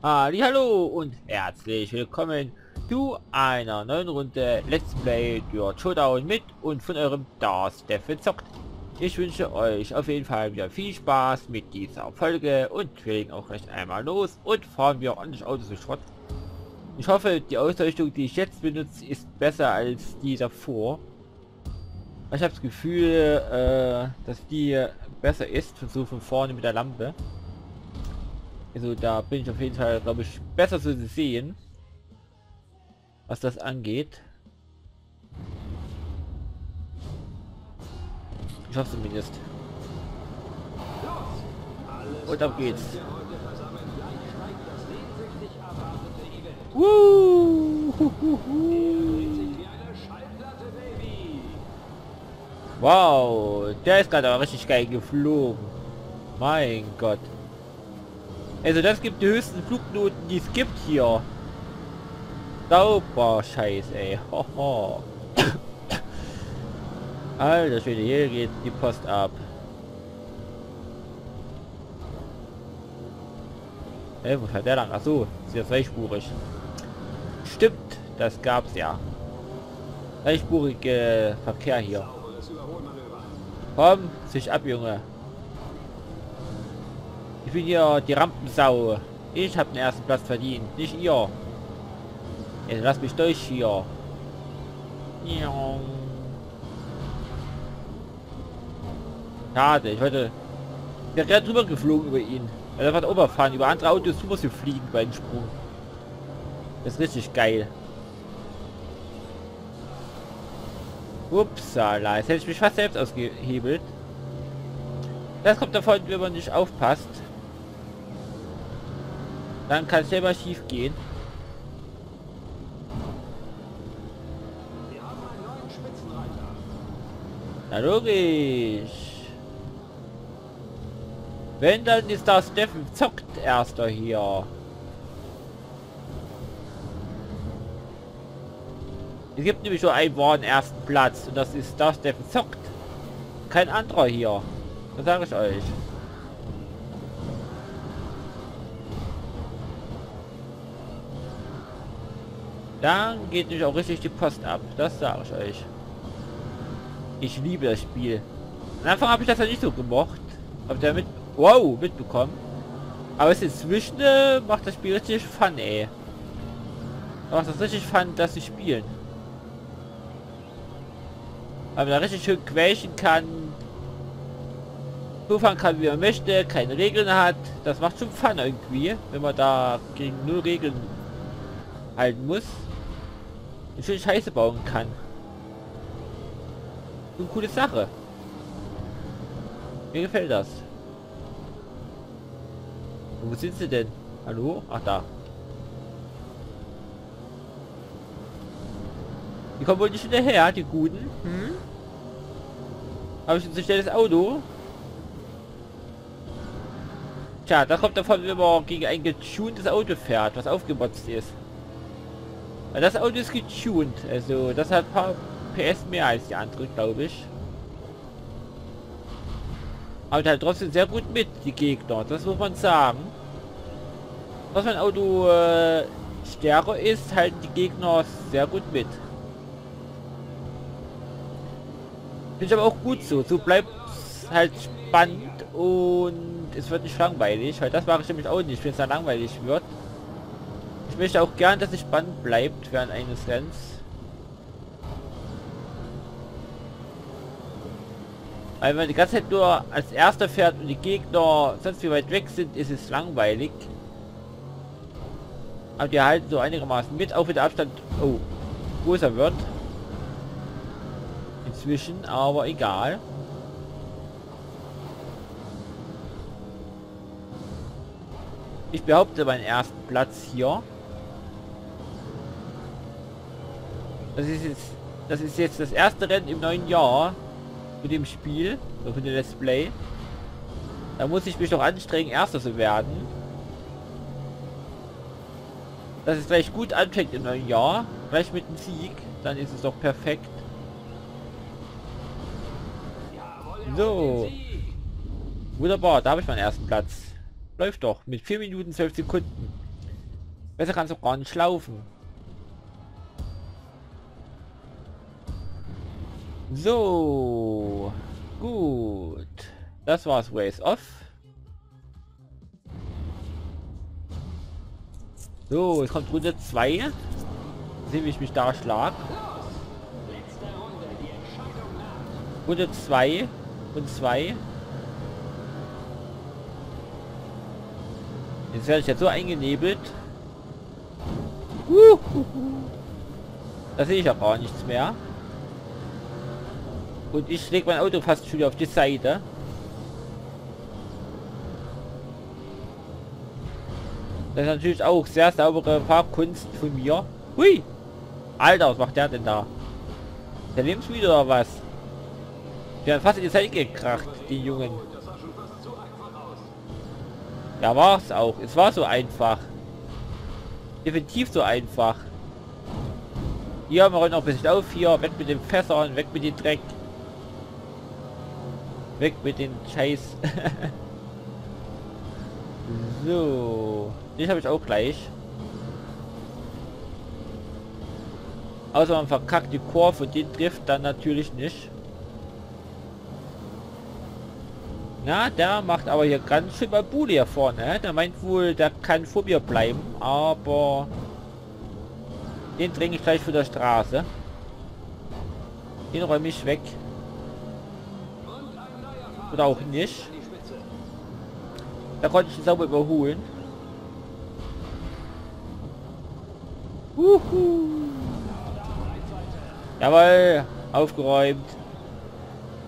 Hallo und herzlich willkommen zu einer neuen Runde Let's Play durch Showdown mit und von eurem Das Stefan zockt. Ich wünsche euch auf jeden Fall wieder viel Spaß mit dieser Folge und wir legen auch recht einmal los und fahren wir ordentlich Autos mit Schrott. Ich hoffe, die Ausleuchtung, die ich jetzt benutze, ist besser als die davor. Ich habe das Gefühl, äh, dass die besser ist, so von vorne mit der Lampe. Also da bin ich auf jeden Fall, glaube ich, besser zu sehen, was das angeht. Ich hoffe zumindest. Und ab geht's. Wow, der ist gerade richtig geil geflogen. Mein Gott. Also das gibt die höchsten Flugnoten, die es gibt hier. Sauber Scheiß, ey. Hoho. Alter Schwede, hier geht die Post ab. Ey, wo fährt der lang? Achso, ist ja zweispurig. Stimmt, das gab's ja. Zweispurige Verkehr hier. Komm, sich ab, Junge. Ich bin hier die Rampensau. Ich habe den ersten Platz verdient, nicht ihr. Jetzt lass mich durch hier. Schade, ich wollte... Ich wäre drüber geflogen über ihn. Er hat Oberfahren, über andere Autos drüber zu fliegen bei dem Sprung. Das ist richtig geil. Upsala, jetzt hätte ich mich fast selbst ausgehebelt. Das kommt davon, wenn man nicht aufpasst. Dann kann es selber schief gehen. Na logisch. Wenn, dann ist das Steffen zockt erster hier. Es gibt nämlich nur einen wahren ersten Platz und das ist das Steffen zockt. Kein anderer hier. Das sage ich euch. Dann geht nicht auch richtig die Post ab. Das sage ich euch. Ich liebe das Spiel. Am Anfang habe ich das ja nicht so gemocht. Habt ihr mit... Wow, mitbekommen. Aber es inzwischen äh, macht das Spiel richtig fun, ey. Macht das richtig fun, das zu spielen. Weil man da richtig schön quächen kann. So fahren kann, wie man möchte, keine Regeln hat. Das macht schon Fun irgendwie, wenn man da gegen null Regeln halten muss und schön Scheiße bauen kann. Eine coole Sache. Mir gefällt das. Und wo sind sie denn? Hallo? Ach da. Die kommen wohl nicht hinterher, die Guten. Hm? Habe ich ein zu schnelles Auto? Tja, das kommt davon, wenn man gegen ein getuntes Auto fährt, was aufgemotzt ist. Das Auto ist getuned, also das hat paar PS mehr als die andere, glaube ich. Aber halt trotzdem sehr gut mit, die Gegner, das muss man sagen. Was mein Auto äh, stärker ist, halten die Gegner sehr gut mit. Finde ich aber auch gut so, so bleibt halt spannend und es wird nicht langweilig, weil das mache ich nämlich auch nicht, wenn es dann langweilig wird. Möchte auch gern, dass es spannend bleibt während eines Rennens. Weil wenn man die ganze Zeit nur als erster fährt und die Gegner sonst wie weit weg sind, ist es langweilig. Aber die halten so einigermaßen mit, auch wenn der Abstand oh, größer wird. Inzwischen, aber egal. Ich behaupte meinen ersten Platz hier. Das ist jetzt, das ist jetzt das erste Rennen im neuen Jahr mit dem Spiel, so für den Let's Play. Da muss ich mich doch anstrengen, Erster zu werden. Dass es gleich gut anfängt im neuen Jahr, gleich mit dem Sieg, dann ist es doch perfekt. So. Wunderbar, da habe ich meinen ersten Platz. Läuft doch, mit 4 Minuten 12 Sekunden. Besser kannst du gar nicht laufen. So. Gut. Das war's Ways Off. So, jetzt kommt Runde 2. Sehen, wie ich mich da schlag. Runde 2 und 2. Jetzt werde ich jetzt so eingenebelt. Da sehe ich ja gar nichts mehr. Und ich lege mein Auto fast schon wieder auf die Seite. Das ist natürlich auch sehr saubere Fahrkunst von mir. Hui! Alter, was macht der denn da? Der lebensmüde oder was? Die haben fast in die Seite gekracht, die Jungen. Ja, war es auch. Es war so einfach. Definitiv so einfach. Hier, wir rollen noch ein bisschen auf. Hier, weg mit den Fässern, weg mit dem Dreck. Weg mit den Scheiß. so. Den habe ich auch gleich. Außer man verkackt die Kurve den trifft dann natürlich nicht. Na, der macht aber hier ganz schön mal Bude hier vorne. Der meint wohl, der kann vor mir bleiben, aber den dränge ich gleich von der Straße. Den räume ich weg. Oder auch nicht. Da konnte ich ihn sauber überholen. Uhu. Jawohl, aufgeräumt.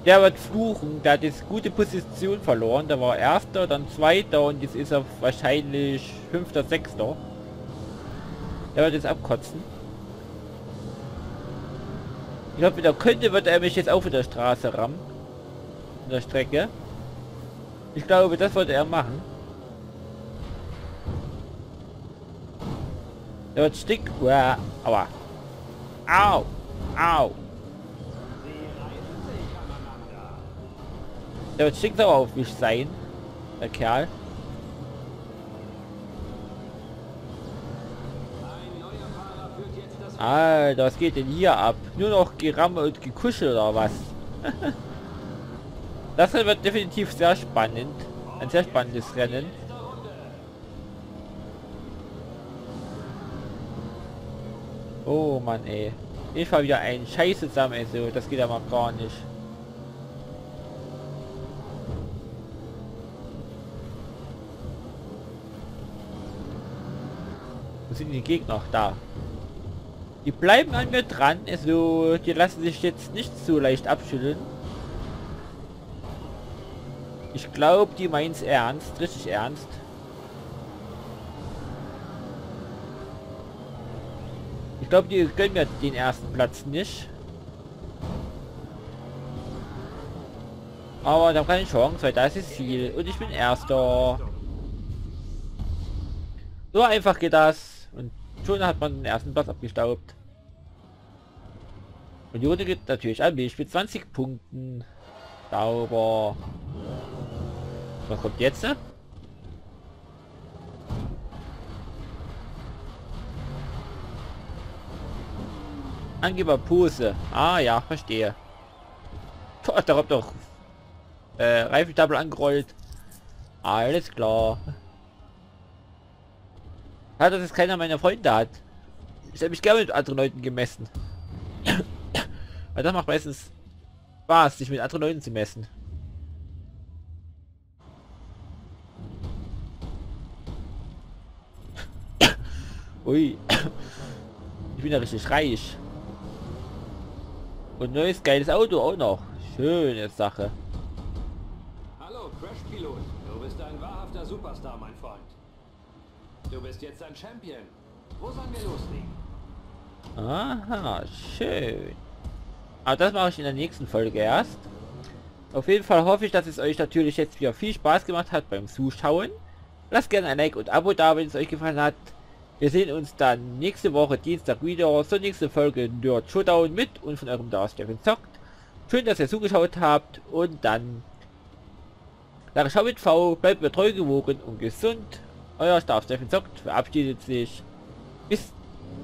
Der wird fluchen, der hat jetzt gute Position verloren. Der war erster, dann zweiter und jetzt ist er wahrscheinlich fünfter, sechster. Der wird jetzt abkotzen. Ich glaube, der könnte, wird er mich jetzt auch in der Straße rammen der Strecke. Ich glaube, das wollte er machen. Der wird stick... Uah, aua. Au! Au! Der wird stinksauer auf mich sein. Der Kerl. Alter, was geht denn hier ab? Nur noch Geramme und Gekuschel oder was? Das wird definitiv sehr spannend. Ein sehr spannendes Rennen. Oh Mann, ey. Ich fahre wieder ein Scheiße zusammen, so. Das geht aber gar nicht. Wo sind die Gegner? Da. Die bleiben an mir dran, also die lassen sich jetzt nicht so leicht abschütteln. Ich glaube, die meint's ernst, richtig ernst. Ich glaube, die gönnen mir den ersten Platz nicht. Aber da keine Chance, weil das ist Ziel und ich bin Erster. So einfach geht das. Und schon hat man den ersten Platz abgestaubt. Und die Runde geht natürlich an mich mit 20 Punkten. Sauber. Was kommt jetzt? Angeber Pose. Ah ja, verstehe. Boah, da kommt doch äh, Reifenstapel angerollt. Alles klar. Hat das keiner meiner Freunde hat. Ich habe mich gerne mit anderen Leuten gemessen. Weil das macht meistens Spaß, sich mit anderen Leuten zu messen. Ui. Ich bin ja richtig reich. Und neues geiles Auto auch noch. Schöne Sache. Hallo, Crash-Pilot. Du bist ein wahrhafter Superstar, mein Freund. Du bist jetzt ein Champion. Wo sollen wir loslegen? Aha, schön. Aber das mache ich in der nächsten Folge erst. Auf jeden Fall hoffe ich, dass es euch natürlich jetzt wieder viel Spaß gemacht hat beim Zuschauen. Lasst gerne ein Like und Abo da, wenn es euch gefallen hat. Wir sehen uns dann nächste Woche Dienstag wieder zur nächsten Folge Nerd Showdown mit und von eurem Dar Steffen zockt. Schön, dass ihr zugeschaut habt und dann sage Schau mit V, bleibt mir treu gewogen und gesund. Euer Star Steffen zockt verabschiedet sich. Bis,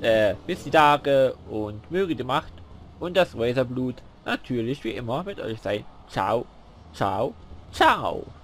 äh, bis die Tage und möge die Macht und das Razerblut natürlich wie immer mit euch sein. Ciao, ciao, ciao.